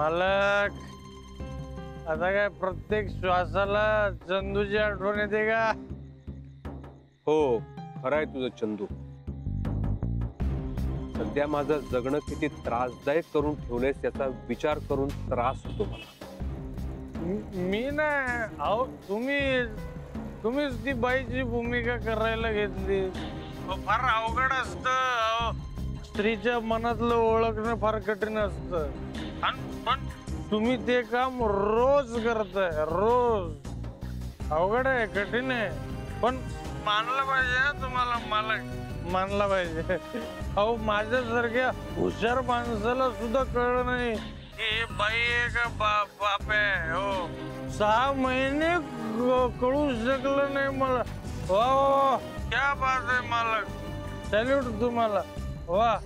मालक आता काय प्रत्येक श्वासाला चंदूची आठवण येते का? हो खरंय तुझं चंदू. सध्या माझं जगणं किती त्रासदायक करून ठेवलंयस याचा विचार करून त्रास होतो मला. मी- मी नाही. अहो तुम्ही तुम्हीच ती बाईची भूमिका करायला घेतली. फार अवघड असत. स्त्रीच्या मनातलं ओळखणं फार कठीण असतं. आणि पण तुम्ही ते काम रोज करताय रोज. अवघड आहे कठीण आहे. पण मानलं पाहिजे ना तुम्हाला मालक मानला पाहिजे. अहो माझ्यासारख्या हुशार माणसाला सुद्धा कळलं नाही. की हे बाई आहे का बाप बाप आहे? हो. सहा महिने क- कळू शकलं नाही मला. वा वा. क्या बात आहे मालक. सॅल्यूट तुम्हाला. वा.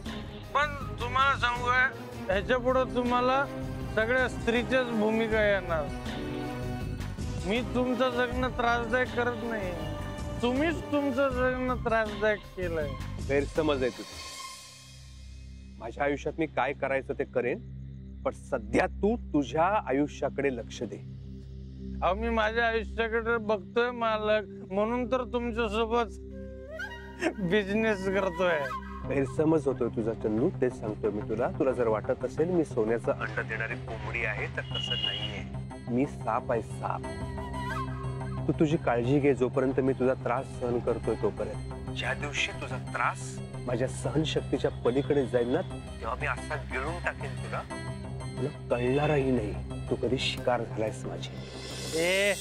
पण तुम्हाला सांगू काय? ह्याच्या पुढे तुम्हाला सगळ्या स्त्रीच्याच भूमिका येणार. मी तुमचं जगणं त्रासदायक करत नाही. तुम्हीच तुमचं जगणं त्रासदायक केलंय. गैरसमज आहे तुझं. माझ्या आयुष्यात मी काय करायचं ते करेन पण सध्या तू तुझ्या आयुष्याकडे लक्ष दे. अहो मी माझ्या आयुष्याकडे बघतोय मालक म्हणून तर तुमच्यासोबत बिझनेस करतोय. गैरसमज होतोय तुझा चंदू. तेच सांगतोय मी तुला. तुला जर वाटत असेल मी सोन्याचं अंड देणारी कोंबडी आहे तर तसं नाहीये. मी साप आहे साप. तू तुझी काळजी घे जोपर्यंत मी तुझा त्रास सहन करतोय तोपर्यंत. ज्या दिवशी तुझा त्रास माझ्या सहनशक्तीच्या पलीकडे जाईल ना तेव्हा मी असा गिळून टाकेन तुला. तुला कळणारही नाही. तू कधी शिकार झालायस माझी. ए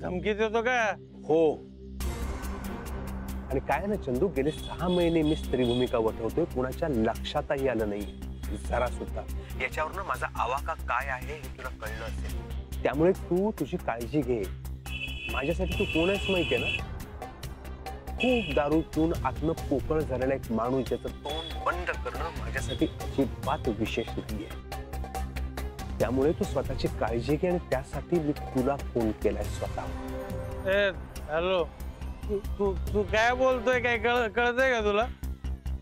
धमकी देतो का? हो. आणि काय ना चंदू गेले सहा महिने मी स्त्री भूमिका वठवतोय कुणाच्या लक्षातही आलं नाही जरा सुद्धा. याच्यावरनं माझा आवाका काय आहे हे तुला कळलं असेल. त्यामुळे तू तुझी काळजी घे. माझ्यासाठी तू कोण आहेस आहे ना? खूप दारू पिऊन आत्म पोकळ झालेला एक माणूस ज्याचं तोंड बंद करणं माझ्यासाठी अजिबात विशेष नाहीये. त्यामुळे तू स्वतःची काळजी घे आणि त्यासाठी मी तुला फोन केलाय स्वतः. हॅलो. तू तू तू काय बोलतोय, काय कळ, कळतंय का तुला?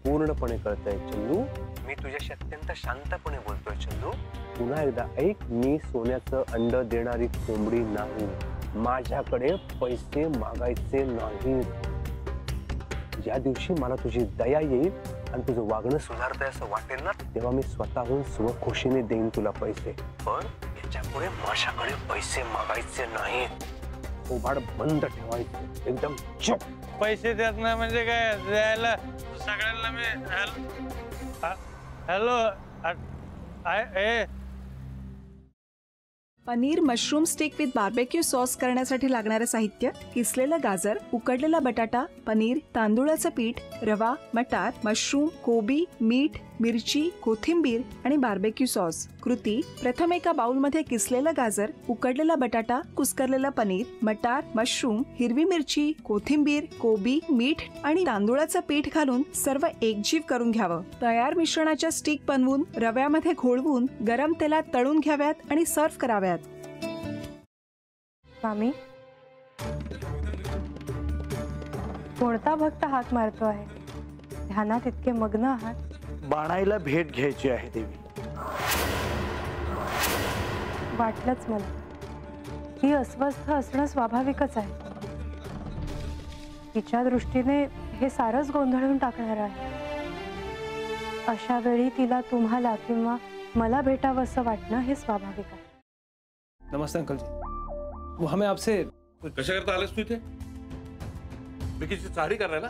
पूर्णपणे कळतंय, चंदू. मी तुझ्याशी अत्यंत शांतपणे बोलतोय, चंदू. पुन्हा एकदा ऐक, मी सोन्याचं अंड देणारी कोंबडी नाही. माझ्याकडे पैसे मागायचे नाहीत. ज्या दिवशी मला तुझी दया येईल आणि तुझं वागणं सुधारतंय असं वाटेल ना, तेव्हा मी स्वतःहून स्वखुशीने देईन तुला पैसे. पण याच्यापुढे माझ्याकडे पैसे मागायचे नाहीत. ओभाड बंद ठेवायचं. एकदम चुप. पैसे देत नाही म्हणजे काय? द्यायला सगळ्यांना मी हॅल- ए. Paneer mushroom stick with barbecue sauce करण्यासाठी लागणारे साहित्य किसलेलं गाजर उकडलेला बटाटा पनीर तांदूळाचं पीठ रवा मटार मशरूम कोबी मीठ मिरची कोथिंबीर आणि बार्बेक्यू सॉस कृती प्रथम एका बाउलमध्ये किसलेलं गाजर उकडलेला बटाटा कुस्करलेलं पनीर मटार मशरूम हिरवी मिरची कोथिंबीर कोबी मीठ आणि तांदूळाचं पीठ घालून सर्व एकजीव करून घ्यावं. तयार मिश्रणाच्या स्टिक बनवून रव्यामध्ये घोळवून गरम तेलात तळून घ्याव्यात आणि सर्व्ह कराव्यात. मामी कोणता भक्त हात मारतो आहे? ध्यानात इतके मग्न आहात. बाणाईला भेट घ्यायची आहे देवी. वाटलंच मला. ही अस्वस्थ असणं स्वाभाविकच आहे. तिच्या दृष्टीने हे सारंच गोंधळून टाकणार आहे. अशा वेळी तिला तुम्हाला किंवा मला भेटावं असं वाटणं हे स्वाभाविक आहे. नमस्ते अंकल जी वो हमें आपसे कशा करता आलास तू इथे? मिकीची चाळी करायला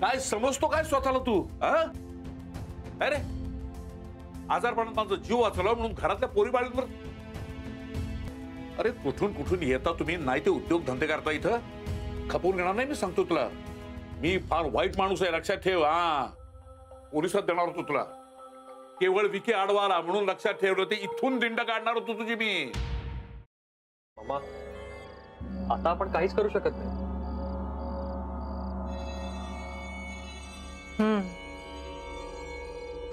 काय समजतो काय स्वतःला तू हा? अरे आजारपणात माझा जीव वाचला म्हणून घरातल्या पोरीबाळींवर? अरे कुठून कुठून येता तुम्ही? नाही ते उद्योग धंदे करता इथं? खपवून घेणार नाही मी सांगतो तुला. मी फार वाईट माणूस आहे लक्षात ठेव हा. पोलिसात देणार होतो तुला. केवळ विखे आडवाला म्हणून लक्षात ठेवलं ते इथून दिंड काढणार होतो तुझी मी. मामा आता आपण काहीच करू शकत नाही.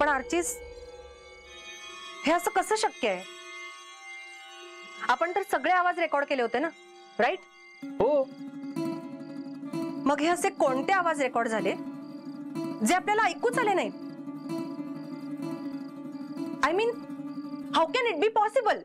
पण आर्चिस हे असं कसं शक्य आहे? आपण तर सगळे आवाज रेकॉर्ड केले होते ना राईट? हो. मग हे असे कोणते आवाज रेकॉर्ड झाले जे आपल्याला ऐकूच आले नाहीत? I mean how can it be possible